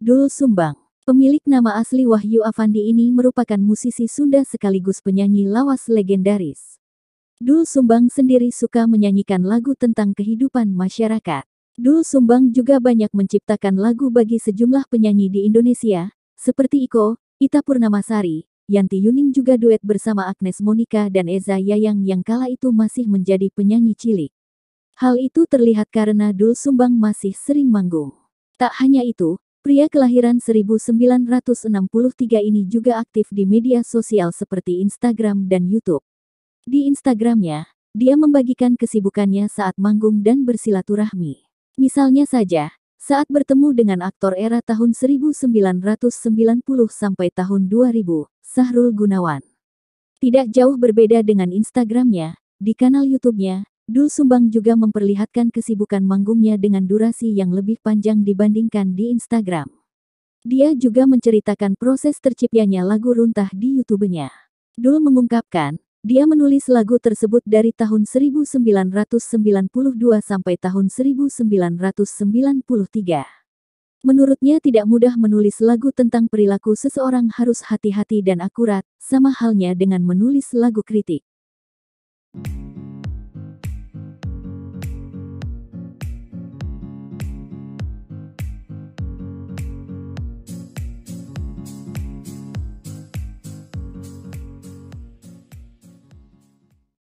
Dul Sumbang. Pemilik nama asli Wahyu Afandi ini merupakan musisi Sunda sekaligus penyanyi lawas legendaris. Dul Sumbang sendiri suka menyanyikan lagu tentang kehidupan masyarakat. Dul Sumbang juga banyak menciptakan lagu bagi sejumlah penyanyi di Indonesia, seperti Iko, Ita Purnamasari, Yanti Yuning juga duet bersama Agnes Monica dan Eza Yayang yang kala itu masih menjadi penyanyi cilik. Hal itu terlihat karena Dul Sumbang masih sering manggung. Tak hanya itu, pria kelahiran 1963 ini juga aktif di media sosial seperti Instagram dan YouTube. Di Instagramnya, dia membagikan kesibukannya saat manggung dan bersilaturahmi. Misalnya saja, saat bertemu dengan aktor era tahun 1990 sampai tahun 2000, Sahrul Gunawan. Tidak jauh berbeda dengan Instagramnya, di kanal YouTube-nya, Dul Sumbang juga memperlihatkan kesibukan manggungnya dengan durasi yang lebih panjang dibandingkan di Instagram. Dia juga menceritakan proses terciptanya lagu runtah di YouTube-nya. Dul mengungkapkan, dia menulis lagu tersebut dari tahun 1992 sampai tahun 1993. Menurutnya tidak mudah menulis lagu tentang perilaku seseorang harus hati-hati dan akurat, sama halnya dengan menulis lagu kritik.